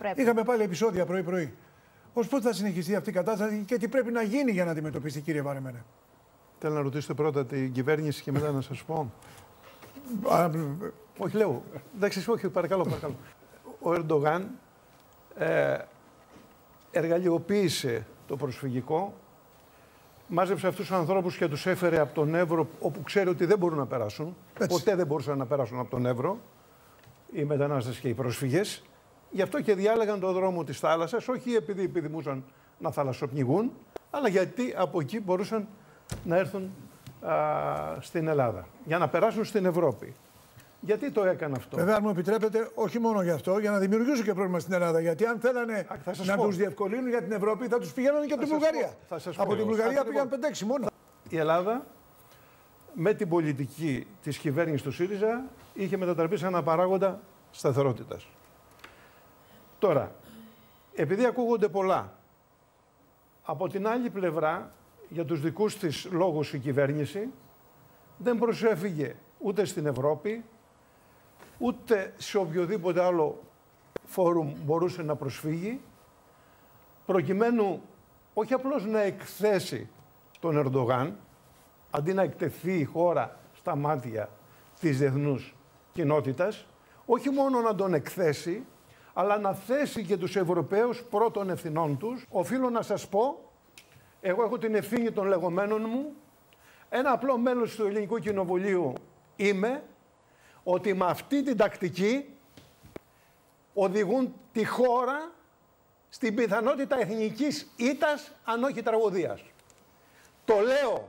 Πρέπει. Είχαμε πάλι επεισόδια πρωί-πρωί. Ω πότε θα συνεχιστεί αυτή η κατάσταση και τι πρέπει να γίνει για να αντιμετωπίσει, κύριε Βαρεμένα. Θέλω να ρωτήσετε πρώτα την κυβέρνηση και μετά να σας πω. Α, όχι, λέω. Εντάξει, όχι, παρακαλώ, παρακαλώ. Ο Ερντογάν ε, εργαλειοποίησε το προσφυγικό, μάζεψε αυτούς τους ανθρώπους και τους έφερε από τον Εύρο, όπου ξέρει ότι δεν μπορούν να περάσουν. Έτσι. Ποτέ δεν μπορούσαν να περάσουν από τον Εύρο οι μετανάστες και οι πρόσφυγες. Γι' αυτό και διάλεγαν τον δρόμο της θάλασσας, όχι επειδή επιθυμούσαν να θαλασσοπνιγούν, αλλά γιατί από εκεί μπορούσαν να έρθουν α, στην Ελλάδα, για να περάσουν στην Ευρώπη. Γιατί το έκανε αυτό; Βέβαια, αν μου επιτρέπετε, όχι μόνο γι' αυτό, για να δημιουργήσουν και πρόβλημα στην Ελλάδα. Γιατί αν θέλανε Α, θα σας να πω. τους διευκολύνουν για την Ευρώπη, θα τους πηγαίνουν και από την σας Βουλγαρία. πω, θα σας Από πω. την Βουλγαρία Ακριβώς. πήγαν 5-6 μόνο. Η Ελλάδα με την πολιτική της κυβέρνησης του ΣΥΡΙΖΑ είχε μετατραπεί σε ένα παράγοντα σταθερότητας. Τώρα, επειδή ακούγονται πολλά, από την άλλη πλευρά, για τους δικούς της λόγους η κυβέρνηση δεν προσέφυγε ούτε στην Ευρώπη, ούτε σε οποιοδήποτε άλλο φόρουμ μπορούσε να προσφύγει, προκειμένου όχι απλώς να εκθέσει τον Ερντογάν, αντί να εκτεθεί η χώρα στα μάτια της διεθνούς κοινότητας, όχι μόνο να τον εκθέσει, αλλά να θέσει και τους Ευρωπαίους πρώτων ευθυνών τους. Οφείλω να σας πω, εγώ έχω την ευθύνη των λεγόμενων μου, ένα απλό μέλος του Ελληνικού Κοινοβουλίου είμαι, ότι με αυτή την τακτική οδηγούν τη χώρα στην πιθανότητα εθνικής ήττας, αν όχι τραγωδίας. Το λέω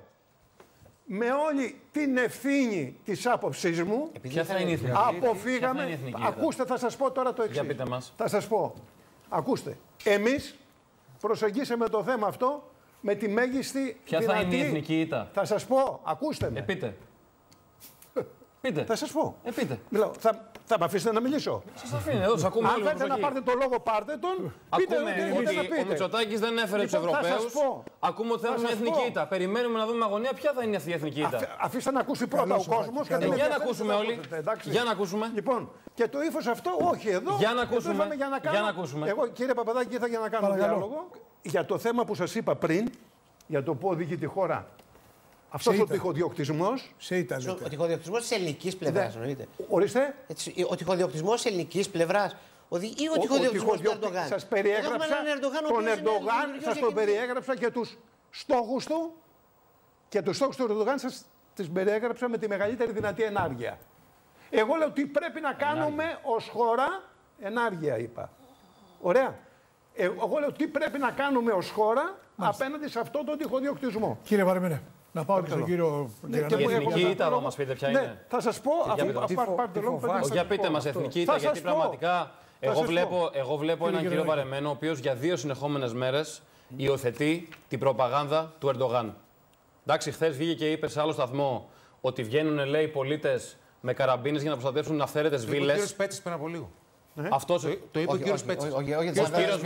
με όλη την ευθύνη της άποψής μου. Ποια θα είναι η εθνική. Ποια θα είναι η Αποφύγαμε. εθνική ήττα; Ακούστε, θα σας πω τώρα το εξής. Για πείτε μας. Θα σας πω. Ακούστε. Εμείς προσεγγίσαμε το θέμα αυτό με τη μέγιστη Ποια θα δυνατή... είναι η εθνική ήττα; Θα σας πω. Ακούστε με. Ε, πείτε. Πείτε. Θα σας πω. Ε, πείτε. Μιλάω. Θα, θα με αφήσετε να μιλήσω; Σας αφήνω εδώ, σας ακούμε Αν όλοι με θέλετε να προσοχή. πάρετε το λόγο, πάρτε τον. Πείτε Ακούμε ό,τι έχετε να ότι ο πείτε. Μητσοτάκης δεν έφερε τους Λοιπόν, θα σας Ευρωπαίους. πω. Ακούμε ότι Θα θέλουν μια σας εθνική πω. ήττα. Περιμένουμε να δούμε με αγωνία ποια θα είναι αυτή η εθνική ήττα; Αφ- Αφήστε να ακούσει πρώτα Καλώς ο κόσμος. ήρθατε. και Ε, δεν για να ενδιαφέρεται ακούσουμε να όλοι. ακούσετε, εντάξει. Για να ακούσουμε. Λοιπόν, και το ύφος αυτό, όχι εδώ. Για να Εδώ ακούσουμε. ήρθαμε Για να, κάνω... Για να ακούσουμε. Εγώ, κύριε Παπαδάκη, ήρθα για να κάνω Παρακαλώ. διάλογο. Για το θέμα που σας είπα πριν, για το πού οδηγεί τη χώρα. Αυτός Σε ο ήττα. τυχοδιοκτισμός. Σε ήταν. Ο τυχοδιοκτισμός της ελληνικής πλευράς, εννοείται. Ορίστε. Έτσι, Ο τυχοδιοκτισμός της ελληνικής πλευράς. Ο, ή ο, Ο- ο τυχοδιοκτισμός του τυχοδιώκτη- Ερντογάν. Σας Εδώ περιέγραψα έχουμε έναν Ερντογάν, ο τον οποίος είναι Ερντογάν, δημιουργός σας και τον κοινωνικός. περιέγραψα και τους στόχους του και τους στόχους του Ερντογάν σας τις περιέγραψα με τη μεγαλύτερη δυνατή ενάργεια. Εγώ λέω τι πρέπει να κάνουμε ως χώρα, ενάργεια είπα. Ωραία. Ε, Εγώ λέω τι πρέπει να κάνουμε ως χώρα απέναντι σε αυτό τον τυχοδιοκτισμό; Κύριε Βαρεμένα, να πάω και στον κύριο Ναι, Γκυρανάκη. μου Η εθνική έχω- ήττα εδώ μας πείτε ποια Ναι, είναι. θα σας πω, αφού πείτε. αφού Τι πάρ- πάρτε λόγο, πέντε Όχι, θα για σας πείτε πω μας αυτό. εθνική Θα ήττα, γιατί σας πω. πραγματικά εγώ σας βλέπω, εγώ βλέπω έναν Κύριε κύριο Γερονάκη. Βαρεμένο, ο οποίος για δύο συνεχόμενες μέρες υιοθετεί την προπαγάνδα του Ερντογάν. Εντάξει, χθες βγήκε και είπε σε άλλο σταθμό ότι βγαίνουν, λέει, πολίτες με καραμπίνες για να προστατεύσουν αυθαίρετε Το είπε ο βίλε. κύριος Πέτσης πριν από λίγο. Αυτό. Το είπε ο κύριο Πέτση. Ο κύριο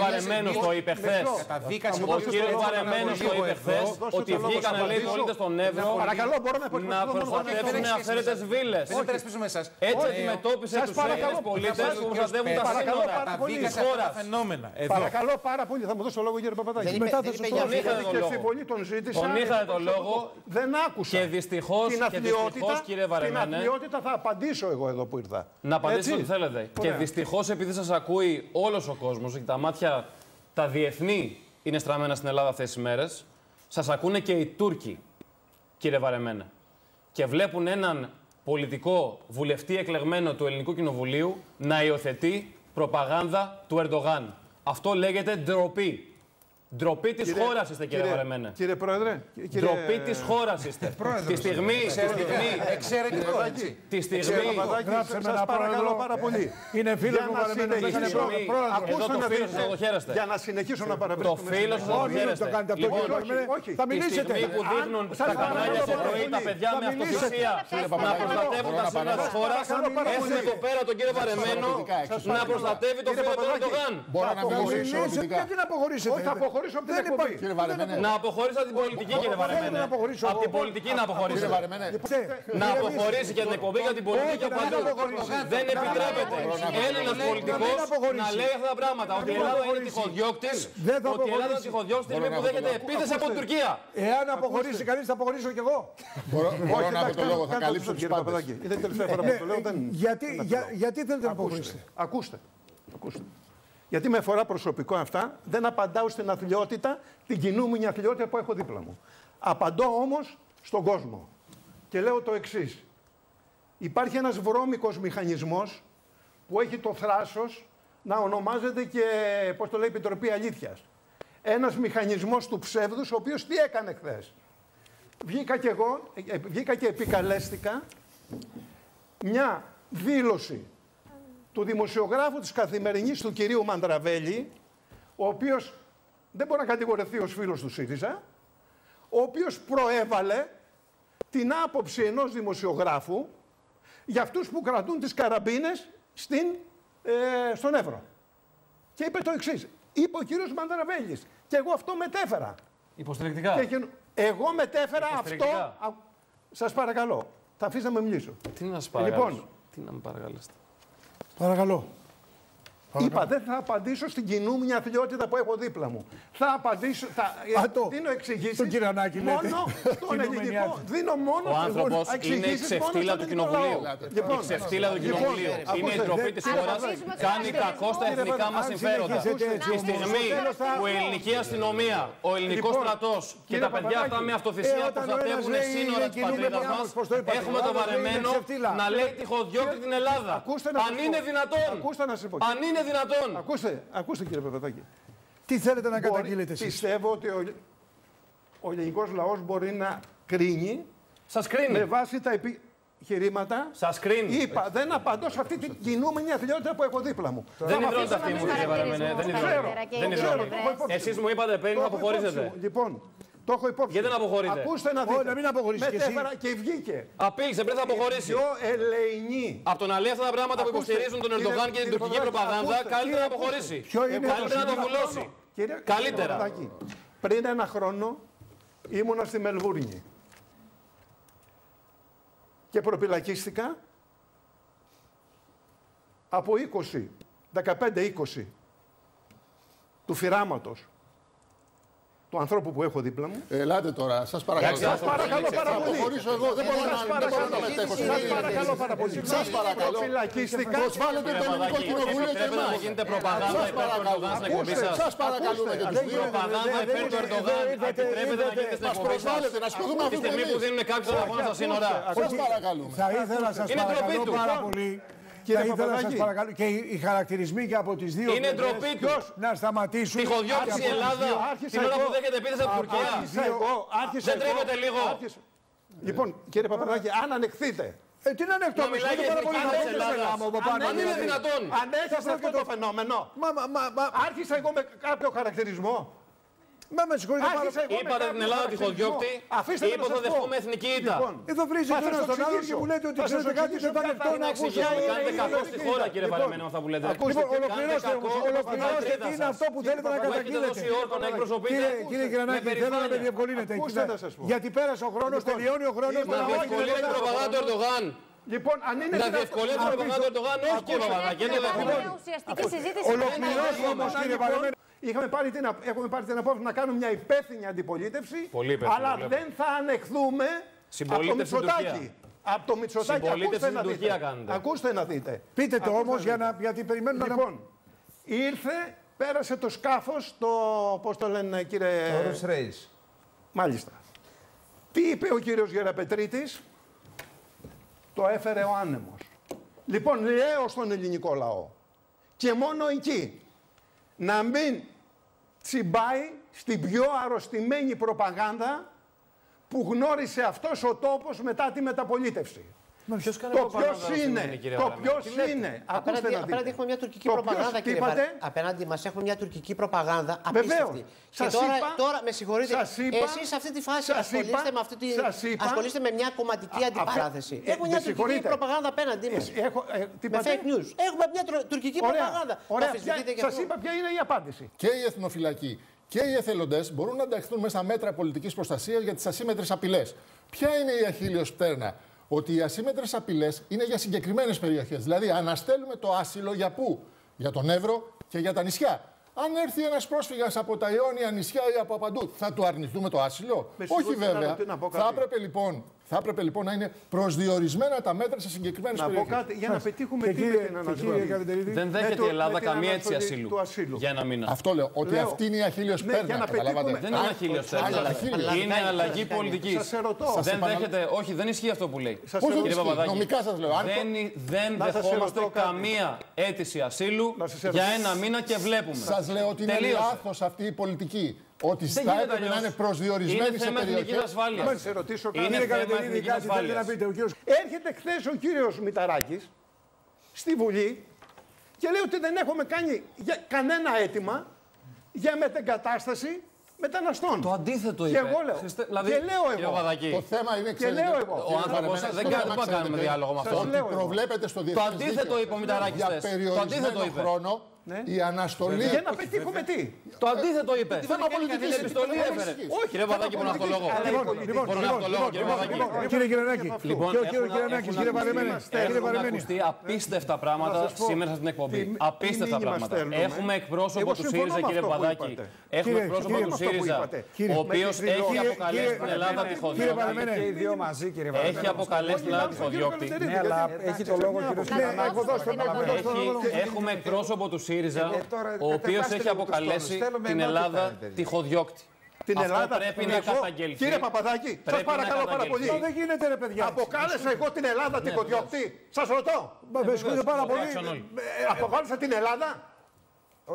Βαρεμένο το είπε χθε. Καταδίκασε Ο κύριο Βαρεμένο το είπε χθε ότι το λόγο, βγήκαν, σας λέει, απαντήσω. πολίτε στον Εύρο Παρακαλώ, μπορώ να να υπερασπιστώ μόνο προστατεύσουν όχι, αυθαίρετε βίλε. Δεν υπερασπίζουμε εσά. Έτσι αντιμετώπισε σας του παρακαλώ, Έλληνε πολίτε σας που προστατεύουν τα παρακαλώ σύνορα πάρα πολύ. τη Καταδίκασε αυτά χώρα. τα φαινόμενα. Εδώ. Παρακαλώ πάρα πολύ, θα μου δώσω το λόγο κύριε Παπαδάκη. Δεν είπε- Μετά δεν θα είπε σας για δώσω, μένα. γιατί Τον και είχατε στη τον Βολή τον ζήτησα. Τον είχατε τον λόγο. Δεν άκουσα. Και δυστυχώς- την και αθλειότητα, δυστυχώς, κύριε την Βαρεμένε, αθλειότητα θα απαντήσω εγώ εδώ που ήρθα. Να απαντήσετε Έτσι. ό,τι θέλετε. Και Ωραία. Δυστυχώ, επειδή σας ακούει όλος ο κόσμος και τα μάτια τα διεθνή είναι στραμμένα στην Ελλάδα αυτές τις μέρες, σας ακούνε και οι Τούρκοι, κύριε Βαρεμένε. Και βλέπουν έναν πολιτικό βουλευτή εκλεγμένο του Ελληνικού Κοινοβουλίου να υιοθετεί προπαγάνδα του Ερντογάν. Αυτό λέγεται ντροπή. Ντροπή της Κύριε- χώρας είστε, κύριε, Βαρεμένε. Κύριε Πρόεδρε. Κύριε... Ντροπή της χώρας είστε. Τη στιγμή, τη στιγμή, Εξαιρετικό, έτσι. τη Κύριε στιγμή Παπαδάκη, Γράψε με σας ένα παρακαλώ πρόεδρο. πάρα πολύ. Είναι φίλος Για μου να Βαρεμένος, δεν συνεχίσω- είναι Στιγμή, πρόεδρος. Ακούστε εδώ το να φίλο δείτε. σας το χαίρεστε. Για να συνεχίσω να Το παραβρίσκομαι. φίλος σας το Όχι, χαίρεστε. το κάνετε αυτό, Λοιπόν, κύριε Βαρεμένε. όχι. Θα τη μιλήσετε. στιγμή που Αν- δείχνουν σας τα κανάλια παρακαλώ το πρωί πολύ. τα παιδιά Θα με μιλήσετε. αυτοθυσία να προστατεύουν τα σύνορα της χώρας, Παρακαλώ πάρα έχουμε πολύ. εδώ πέρα τον κύριο Βαρεμένο να προστατεύει τον Κύριε φίλο του Παπαδάκη, Ερντογάν. Μπορώ να αποχωρήσω. μιλήσω Μιλήσετε, πολιτικά. Γιατί να αποχωρήσετε. Όχι, θα αποχωρήσω. αποχωρήσω από την Δεν εκπομπή. υπάρχει. Κύριε Βαρεμένε, Να αποχωρήσω από την πολιτική, κύριε θέλω Βαρεμένε. να αποχωρήσω Από εγώ. την πολιτική να αποχωρήσει. κύριε Βαρεμένε, Ξέρε, Να ηρεμήστε. αποχωρήσει για την εκπομπή, για την πολιτική και Όχι, να μην παντού. αποχωρήσει. Δεν Να μην επιτρέπεται αποχωρήσει. ένας Να μην πολιτικός αποχωρήσει. να λέει αυτά τα πράγματα. Ότι η μην Ελλάδα είναι αποχωρήσει. τυχοδιώκτης. Δεν θα Ότι η Ελλάδα είναι αποχωρήσει. τυχοδιώκτης την στιγμή που δέχεται επίθεση από την Τουρκία. Εάν αποχωρήσει κανείς, θα αποχωρήσω κι εγώ. μπορώ, μπορώ να έχω εντάξει, το λόγο, θα κάντε καλύψω το, τους κύριε πάντες. Παπαδάκη. Είναι η τελευταία φορά που το λέω. δεν- Γιατί, δεν για, θέλω. γιατί θέλετε να αποχωρήσετε; Ακούστε. Ακούστε. Γιατί με αφορά προσωπικό αυτά, δεν απαντάω στην αθλειότητα, την κινούμενη αθλειότητα που έχω δίπλα μου. Απαντώ όμως στον κόσμο. Και λέω το εξής. Υπάρχει ένας βρώμικος μηχανισμός που έχει το θράσος να ονομάζεται και, πώς το λέει, Επιτροπή Αλήθειας. Ένας μηχανισμός του ψεύδους, ο οποίος τι έκανε χθες. Βγήκα και εγώ, ε, ε, βγήκα και επικαλέστηκα μια δήλωση του δημοσιογράφου της Καθημερινής του κυρίου Μαντραβέλη, ο οποίος δεν μπορεί να κατηγορηθεί ως φίλος του ΣΥΡΙΖΑ, ο οποίος προέβαλε την άποψη ενός δημοσιογράφου για αυτούς που κρατούν τις καραμπίνες στην, ε, στον Εύρο. Και είπε το εξής. Είπε ο κύριος Μαντραβέλης. Και εγώ αυτό μετέφερα. Υποστηρικτικά. Και γεν- εγώ μετέφερα αυτό. Υποστηρικτικά. Α, Σας παρακαλώ. Θα αφήσετε να με μιλήσω. Τι να σας παρακαλέσω. Λοιπόν. Τι να με παρακαλέσετε. Παρακαλώ. Είπα, δεν θα απαντήσω στην κινούμενη αθλειότητα που έχω δίπλα μου. Θα απαντήσω. Θα, Α, ε, το. δίνω εξηγήσεις. Τον Κυρανάκη λέτε. Μόνο στον Κινούμενη ελληνικό. άθλη. Δίνω μόνο Ο άνθρωπος είναι εξηγήσεις μόνο ξεφτύλα στον του ελληνικό κοινοβουλίου. λαό. Η ξεφτύλα του λοιπόν, κοινοβουλίου. Είναι η ακούστε, ντροπή δεν- της χώρας. Αναβαθμίζουμε Κάνει τον κακό στα Κύριε εθνικά μας αν συμφέροντα. συνεχίσετε έτσι Τη όμως, στιγμή στο τέλος θα- που η ελληνική αστυνομία, ο ελληνικός Λοιπόν, στρατός και κύριε τα παιδιά αυτά Παπαδάκη, με αυτοθυσία ε, όταν ο ένας προστατεύουν λέει σύνορα είναι της κινούμενη πατρίδα μας, άμμος, πώς το είπατε, έχουμε ο το άλλος λέει είναι βαρεμένο ξεφτύλα. να λέει τυχοδιώκτη την Ελλάδα. Ακούστε να Αν σας είναι πω. δυνατόν. Ακούστε να σας πω. Αν είναι δυνατόν. Ακούστε, ακούστε κύριε Παπαδάκη. Τι θέλετε να Μπορεί- καταγγείλετε εσείς; Πιστεύω ότι ο, ο ελληνικός λαός μπορεί να κρίνει Σας με κρίνει. βάση τα επιχειρήματα. Σας κρίνει. Είπα, δεν απαντώ σε αυτή την κινούμενη αθλειότητα που έχω δίπλα μου. Δεν υδρώνεται αφήσουμε αυτή μου, τους κύριε Βαρεμένε. Δεν χαρακτηρισμούς υδρώνεται. καλύτερα και Δεν οι Ξέρω, υδρώνεται. το έχω υπόψη. Εσείς μου είπατε πριν Το να έχω υπόψη αποχωρήσετε. μου. Λοιπόν, το έχω υπόψη. Γιατί μου. να αποχωρείτε; Ακούστε να δείτε. Όχι, να μην αποχωρήσεις κι εσύ. Μετέφερα και βγήκε. Απείλησε πριν θα αποχωρήσει. Πιο ελεηνή. Από το να λέει αυτά τα πράγματα που Ακούστε, υποστηρίζουν τον κύριε- Ερντογάν και την κύριε τουρκική Παπαδάκη, προπαγάνδα, ακούστε, καλύτερα να κύριε, αποχωρήσει. Ποιο είναι το Καλύτερα να το σύστημα βουλώσει. Κύριε, Καλύτερα. κύριε Παπαδάκη, πριν ένα χρόνο ήμουνα στη Μελβούρνη. Και προπυλακίστηκα από 20, 15-20 του φυράματος του ανθρώπου που έχω δίπλα μου. Ελάτε τώρα, σας παρακαλώ. Εντάξει, Σας παρακαλώ πάρα Θα πολύ. αποχωρήσω εγώ, δεν μπορώ να- δεν μπορώ να μετέχω στην Σας Ελλάδα. παρακαλώ πάρα πολύ. Σας παρακαλώ. Προφυλακίστηκα. Προσβάλλετε το ελληνικό κοινοβούλιο και Επιτρέπετε να εμάς. γίνεται προπαγάνδα Σας υπέρ του παρακαλώ. Ερντογάν στην εκπομπή Ακούστε, σας. Σας παρακαλούμε και τους δύο. Προπαγάνδα υπέρ του Ερντογάν επιτρέπεται να γίνεται στην Μας εκπομπή σας. προσβάλλετε, να σηκωθούμε Τη αυτή τη στιγμή που στιγμή. δίνουν κάποιους τον αγώνα στα σύνορα. Σας παρακαλούμε. Θα ήθελα να σας Είναι ντροπή παρακαλώ του. πάρα πολύ. Κύριε Θα ήθελα να σας Παπαδάκη. παρακαλώ και οι, οι χαρακτηρισμοί και από τις δύο Είναι πλευρές ντροπή του. να σταματήσουν. Τυχοδιώξει η Ελλάδα άρχισα την ώρα εγώ. που δέχεται επίθεση από την Τουρκία. Άρχισα εγώ, άρχισα Δεν εγώ, τρέπεται λίγο. άρχισα- Λοιπόν, κύριε Παπαδάκη, αν ανεχθείτε Ε, τι να είναι αυτό, Να μιλάει για πάρα πολύ εθνικά να της δείτε Ελλάδας. γάμο από πάνω. Αν είναι δυνατόν. Αν έχεις αυτό το φαινόμενο, Μα, μα, μα, μα, άρχισα εγώ με κάποιο χαρακτηρισμό. Μα με συγχωρείτε πάρα Άρχισα εγώ με Είπατε κάποιο την Ελλάδα χαρακτηρισμό. τυχοδιώκτη. Αφήστε με Είπε να ότι θα σας πω. δεχτούμε εθνική ήττα. Λοιπόν, Εδώ βρίζει Θα το σας ένα το στον άλλον και εξηγήσω. μου λέτε ότι Θα σας ξέρετε το κάτι εξηγήσω δεν θα ποια λεπτό θα να είναι ακούσω. εξηγήσετε. Κάνετε είναι κακό η στη εθνική χώρα, ήττα. κύριε Λοιπόν, Βαρεμένο, αυτά που λέτε. ακούστε, Λοιπόν, και ολοκληρώστε Κάντε όμως, κακό ολοκληρώστε στην τι είναι πατρίδα αυτό που σας. θέλετε να Που έχετε καταγγείλετε. δώσει όρκο να εκπροσωπείτε. Κύριε, κύριε Με Γρανάκη, θέλω να με περηφάνεια. διευκολύνετε. Ακούστε Κοιτά, να σας πω. Γιατί πέρασε ο χρόνος, Λοιπόν, τελειώνει ο χρόνος. Να δεν θα διευκολύνει την προπαγάνδα του Ερντογάν. Λοιπόν, αν είναι Να δυνατόν- διευκολύνει την προπαγάνδα του Ερντογάν, όχι κύριε Παπαδάκη. Δεν το δέχομαι. Μια ουσιαστική συζήτηση. Ολοκληρώσουμε όμως, κύριε Λοιπόν, Βαρεμένο. Είχαμε πάρει την, απ- έχουμε πάρει την απόφαση να κάνουμε μια υπεύθυνη αντιπολίτευση. Πολύ υπεύθυνη, αλλά βλέπω. δεν θα ανεχθούμε από το Συμπολίτευση στην Μητσοτάκη. Τουρκία. Από το Μητσοτάκη. Συμπολίτευση Ακούστε στην να Τουρκία δείτε. κάνετε. Ακούστε να δείτε. Πείτε το Ακούστε όμως να για δείτε. να, γιατί περιμένουμε να... Λοιπόν, ήρθε, πέρασε το σκάφος, το, πώς το λένε κύριε... Μάλιστα. Τι είπε ο κύριος Γεραπετρίτης, το έφερε ο άνεμος. Λοιπόν, λέω στον ελληνικό λαό και μόνο εκεί να μην τσιμπάει στην πιο αρρωστημένη προπαγάνδα που γνώρισε αυτός ο τόπος μετά τη μεταπολίτευση. Ποιος κάνει Το προπαγάνδα ποιος αρρωστημένη, είναι, κύριε το Βαρεμένο; ποιος είναι. Ακούστε Απέναντι, να απέναντι δείτε. έχουμε μια τουρκική Το προπαγάνδα, ποιος, τι κύριε Βαρέ. είπατε; Απέναντι μας έχουμε μια τουρκική προπαγάνδα Βεβαίως. απίστευτη. Και Σας τώρα, είπα- τώρα, με συγχωρείτε, σας είπα- εσείς σε αυτή τη φάση σας ασχολείστε είπα- με, αυτή τη, σας είπα- ασχολείστε με μια κομματική Α, αντιπαράθεση. αφέ- ε, Έχουμε με μια τουρκική συγχωρείτε. προπαγάνδα απέναντί μας. Εσύ, έχω, ε, τι Με είπατε; fake news. Έχουμε μια τρο- τουρκική Ωραία, προπαγάνδα. Το ωραία. αμφισβητείτε Ποια- και Σας αυτό. είπα ποια είναι η απάντηση. Και η εθνοφυλακή και οι εθελοντές μπορούν να ενταχθούν μέσα στα μέτρα πολιτικής προστασίας για τις ασύμετρες απειλές. Ποια είναι η αχίλιος πτέρνα, ότι οι ασύμετρες απειλές είναι για συγκεκριμένες περιοχές. Δηλαδή, αναστέλουμε το άσυλο για πού, για τον Εύρο και για τα νησιά. Αν έρθει ένας πρόσφυγας από τα Ιόνια νησιά ή από παντού, θα του αρνηθούμε το άσυλο; Με Όχι συγχωρείτε, βέβαια. να- να πω Θα κάτι. έπρεπε, λοιπόν, θα έπρεπε λοιπόν να είναι προσδιορισμένα τα μέτρα σε συγκεκριμένες Να πω περιοχές. κάτι για να πετύχουμε Και τι κύριε, με την και κύριε αναστολή. Καβιντερίδη, Δεν Με δέχεται το- η Ελλάδα με την καμία αίτηση αναστολή ασύλου. του ασύλου. Για ένα μήνα. Αυτό λέω. Ότι Λέω. αυτή είναι η αχίλιο Ναι, για πέρνα. να Καταλάβατε. πετύχουμε- Δεν είναι Αν- αχίλιο Α, πέρνα. αχίλιος. Είναι αλλαγή πολιτική. Σας ερωτώ. Δεν επανα- δέχεται. Όχι, δεν ισχύει αυτό που λέει. Σας Πώς δεν ερωτώ. Κύριε ισχύει; Παπαδάκη. Νομικά σας λέω. Αν το- Δεν, δεν Να σας δεχόμαστε ερωτώ κάτι. καμία αίτηση ασύλου Να σας ερωτώ. για ένα μήνα και βλέπουμε. Σας λέω ότι είναι Τελείωσε. λάθος αυτή η πολιτική. Ότι Δεν θα γίνεται έπρεπε να αλλιώς. είναι προσδιορισμένη Είναι σε θέμα εθνικής περιοχέ. ασφάλειας. Να σε ρωτήσω κάτι. Είναι Κύριε θέμα Καβιντερίδη, εθνικής κάτι θέλετε να ασφάλειας. πείτε. Ο κύριος Έρχεται χθες ο κύριος Μηταράκης στη Βουλή και λέει ότι δεν έχουμε κάνει για κανένα αίτημα για μετεγκατάσταση μεταναστών. Το αντίθετο Και είπε. εγώ λέω. Χριστέ- Δηλαδή, και λέω κύριε εγώ. Παπαδάκη, Το θέμα είναι, Και λέω ξέρετε, εγώ. κύριε Ο άνθρωπος Βαρεμένα, δεν το κάνει- θέμα, δεν μπορούμε να ξέρετε, κάνουμε διάλογο με Σας αυτό. Ότι λέω εγώ. προβλέπεται στο Το διεθνές αντίθετο δίκαιο είπε ο Μηταράκης για χθες. Το περιορισμένο αντίθετο είπε. χρόνο Ναι. η αναστολή. Για να πετύχουμε τι. Το αντίθετο είπε. Θέμα πολιτικής. Την επιστολή Δεν έφερε. ισχύει. Όχι, Κύριε Παπαδάκη, μπορώ να έχω το λόγο. Αλλά η Λοιπόν, πολιτική- λοιπόν, Μπορώ να έχω το λόγο, κύριε λοιπόν, Παπαδάκη. λοιπόν, Κύριε Κυρανάκη, Λοιπόν, και ο κύριο έχουν- Κυρανάκη, έχουν κύριε ακουστεί- Παρεμένη. Κύριε Έχουν Παρεμένη. ακουστεί απίστευτα Να πράγματα σας πω, σήμερα στην εκπομπή. τι- τι Απίστευτα μήνυμα πράγματα. στέλνουμε. Έχουμε εκπρόσωπο Εγώ του συμφωνώ ΣΥΡΙΖΑ, με κύριε αυτό που Παπαδάκη. είπατε. Έχουμε Κύριε, εκπρόσωπο κύριε, του αυτό που ΣΥΡΙΖΑ, είπατε. Κύριε, ο οποίος με τη έχει Τριλό- αποκαλέσει κύριε- την Ελλάδα κύριε τυχοδιώκτη. Παρεμένη. Και οι δύο μαζί, κύριε Έχει Βαρδέλο. αποκαλέσει την Ελλάδα τυχοδιώκτη. Ναι, αλλά έχει το λόγο ο κύριος Ναι, εκποδώστε με, εκποδώστε με. Έχει- Έχουμε εκπρόσωπο του ΣΥΡΙΖΑ, Ε, τώρα ο οποίος κατεβάστε έχει λίγο τους αποκαλέσει τόνους. Θέλουμε την ενότητα, Ελλάδα ρε παιδί. τυχοδιώκτη. Την Αυτό Ελλάδα. πρέπει να εγώ, καταγγελθεί. Κύριε Παπαδάκη, σας Πρέπει να παρακαλώ πάρα πολύ. καταγγελθεί. Μα Δεν γίνεται ρε παιδιά. Αποκάλεσα εγώ την Ελλάδα τυχοδιώκτη. Σας ρωτώ. Μα με συγχωρείτε πάρα πολύ. άκουσαν όλοι. Ε, Αποκάλεσα την Ελλάδα.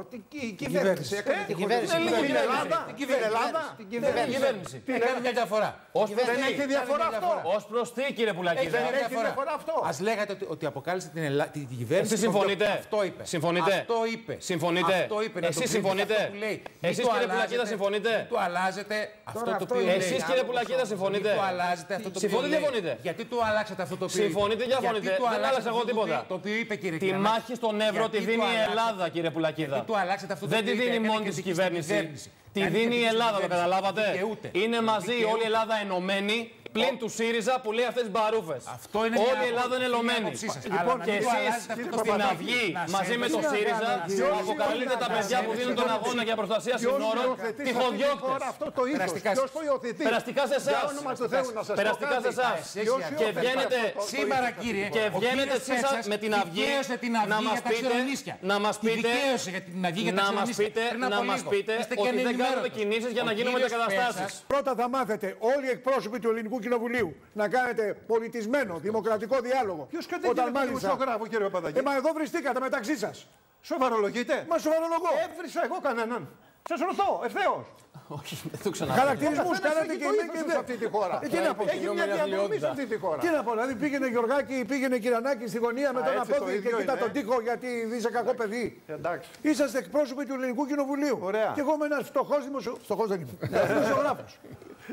Ότι η κυβέρνηση έκανε Ε, την κυβέρνηση. κυβέρνηση. λίγο Την κυβέρνηση. Ελλάδα. Την Την Ελλάδα. Την Την κυβέρνηση. κυβέρνηση. Έκανε μια διαφορά. Ως προς Δεν τι; έχει διαφορά αυτό. Ως προς τι, κύριε Πουλακίδα. Δεν έχει διαφορά αυτό. Α λέγατε ότι, ότι αποκάλυσε την, Ελλάδα, την, την κυβέρνηση. Εσείς συμφωνείτε; Αυτό είπε. Συμφωνείτε; Αυτό είπε. Συμφωνείτε; Αυτό είπε. Να το Εσείς κρίνετε συμφωνείτε; αυτό που λέει. Μην Εσείς, το κύριε αλλάζετε, Πουλακίδα, συμφωνείτε; Μην το αλλάζετε αυτό το αυτό οποίο είναι λέει. Εσείς, κύριε Πουλακίδα, συμφωνείτε; Μην το αλλάζετε αυτό το οποίο Συμφωνείτε, λέει. διαφωνείτε; Γιατί το αλλάξατε αυτό το οποίο Συμφωνείτε, είπε. διαφωνείτε; Γιατί το Δεν αλλάξατε άλλαξα εγώ αυτό το τίποτα. οποίο- Το οποίο είπε κύριε Τη Κυριακάκη. μάχη στον Εύρο τη Γιατί δίνει το η αλλάξατε- Ελλάδα, κύριε Πουλακίδα. Γιατί το αλλάξατε αυτό το Δεν οποίο τη είπε, δίνει έκανε μόνη και της στην κυβέρνηση. Κυβέρνηση. Τη Κάνει δίνει και η στην Ελλάδα, το κυβέρνηση. καταλάβατε. Δικαιούται. Είναι μαζί Δικαιούται. όλη η Ελλάδα ενωμένη πλην του ΣΥΡΙΖΑ που λέει αυτές τις μπαρούφες. Αυτό είναι Όλη μια η Ελλάδα είναι άποψη, ενωμένη. είναι άποψή σας. Αλλά Λοιπόν, να και μην το εσείς αλλάζετε αυτό το στην πράγμα. Αυγή Να μαζί με το σέβεστε- ΣΥΡΙΖα να σέβεστε- αποκαλείτε τα να παιδιά που σέβεστε δίνουν τον αγώνα για προστασία Ποιος συνόρων υιοθετεί σε αυτής της τυχοδιώκτε. χώρας; Αυτό το ήθος. Περαστικά Ποιος σας. το υιοθετεί; Περαστικά σε εσάς. Για όνομα του Θεού να σας πω Περαστικά σε κάτι. εσάς. Ποιος Και υιοθετεί βγαίνετε αυτό το- το Σήμερα, ήθος. κύριε, Και ο βγαίνετε κύριος εσείς Φέτσας με την Αυγή δικαίωσε την Αυγή να μας για τα πείτε- ξερονίσια. να μας Τη πείτε- δικαίωσε για την Αυγή για τα να μας ξερονίσια. πείτε, Πριν να από μας λίγο. πείτε Είστε και ότι δεν κάνουμε ανενημέρωτος. κινήσεις για Ο να γίνουμε κύριος μετακαταστάσεις. Φέτσας Πρώτα θα μάθετε όλοι οι εκπρόσωποι του Ελληνικού Κοινοβουλίου να κάνετε πολιτισμένο, δημοκρατικό διάλογο. Ποιος κατήγγειλε τον δημοσιογράφος, κύριε Παπαδάκη. Ε, μα εδώ βριστήκατε μεταξύ σας. Σοβαρολογείτε. Μα σοβαρολογώ. Έβρισα εγώ κανέναν. Σας ρωτώ, ευθέως. Όχι, δεν το ξαναπώ. Χαρακτηρισμούς Καθένας κάνατε έχει και το εμείς ήθος και τους δεν. σε αυτή τη χώρα. Ε, τι να πω. Έχει μια διαδρομή σε αυτή τη χώρα. Τι να πω, δηλαδή πήγαινε Γιωργάκη, πήγαινε Κυρανάκη στη γωνία με Α, τον έτσι το απόδειγμα και ίδιο κοιτά είναι. τον τοίχο γιατί είσαι κακό παιδί. Εντάξει. Είσαστε εκπρόσωποι του Ελληνικού Κοινοβουλίου. Ωραία. Και εγώ είμαι ένας φτωχός δημοσιο... Φτωχός δεν είμαι. Δημοσιογράφος.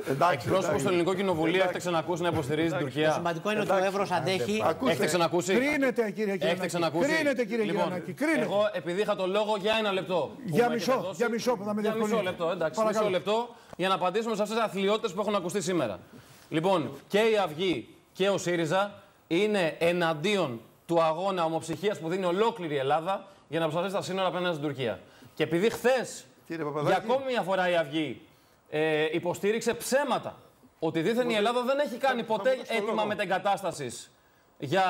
Εντάξει. Πρόσωπο στο ελληνικό κοινοβουλίο έχετε ξανακούσει να υποστηρίζει την Το Τουρκία; σημαντικό είναι ότι ο Εύρος αντέχει. Έχετε ξανακούσει; Κρίνετε κύριε Έχετε Κυρανάκη. ξανακούσει; Κρίνετε κύριε λοιπόν, Κυρανάκη. Κρίνετε. Εγώ επειδή είχα το λόγο για ένα λεπτό. που Για μου μισό, έχετε δώσει, για μισό που θα με Για μισό διευκολύνετε. λεπτό, εντάξει. Παρακαλώ. Μισό λεπτό για να απαντήσουμε σε αυτές τις αθλειότητες που έχουν ακουστεί σήμερα. Λοιπόν, και η Αυγή και ο ΣΥΡΙΖΑ είναι εναντίον του αγώνα ομοψυχίας που δίνει ολόκληρη η Ελλάδα για να προστατεύσει τα σύνορα απέναντι στην Τουρκία. Και επειδή χθες Κύριε Παπαδάκη. για ακόμη μια φορά η Αυγή ε, υποστήριξε ψέματα ότι δίθεν η Ελλάδα δεν έχει κάνει ποτέ μου δώσει το έτοιμα λόγο. μετεγκατάσταση για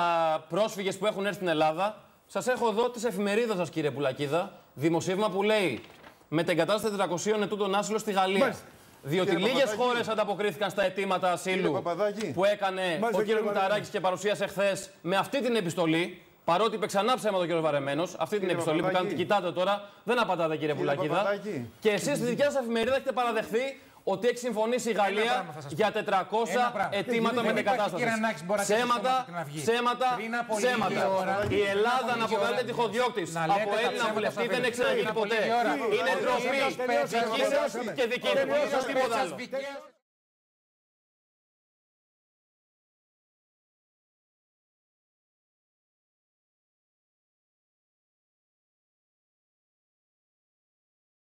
πρόσφυγες που έχουν έρθει στην Ελλάδα. Σας έχω εδώ τη εφημερίδα σας, κύριε Πουλακίδα, δημοσίευμα που λέει Μετεγκατάσταση 400 ετούντων άσυλο στη Γαλλία. Μάλιστα. Διότι Κύριε λίγες Παπαδάκη. χώρες ανταποκρίθηκαν στα αιτήματα Κύριε ασύλου Παπαδάκη. που έκανε Μάλιστα, ο κύριε κ. Μηταράκης Βαρεμένο. και παρουσίασε χθες με αυτή την επιστολή. Παρότι είπε ξανά ψέματα ο κ. Βαρεμένος, αυτή την Κύριε επιστολή που Παπαδάκη. κάνετε, κοιτάτε τώρα, δεν απαντάτε κύριε Πουλακίδα. Παπαδάκη. Και εσείς στη δικιά σας εφημερίδα έχετε παραδεχθεί ότι έχει συμφωνήσει η Γαλλία πράγμα θα σας πω. για 400 Ένα πράγμα. αιτήματα Δεν υπάρχει μετεκατάσταση. Κυρανάκης μπορεί να κάνει Ψέματα, ψέματα στην Αυγή. ψέματα, Πριν από λίγη ψέματα. ώρα- Η πριν Ελλάδα από να λίγη αποκαλείται ώρα- τυχοδιώκτης Να από λέτε τα Έλληνα ψέματα βουλευτή στα δεν έχει παιδιά. ξαναγίνει Πριν από ποτέ. λίγη ώρα- Είναι ντροπή. Κύριος Πέτσας, Δική σας τελειώσαμε. και δική του. Ο κύριος Τίποτα Πέτσας άλλο. δικαίωσε